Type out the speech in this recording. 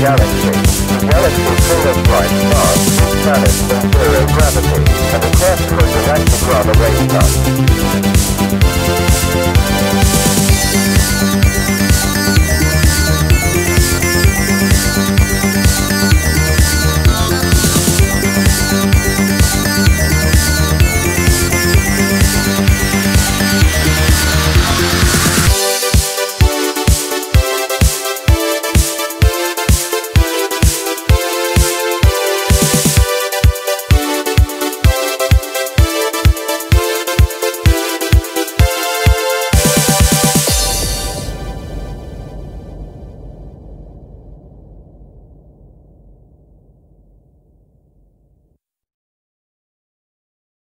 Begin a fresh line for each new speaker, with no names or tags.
galaxy. The
galaxy full of bright stars, big planets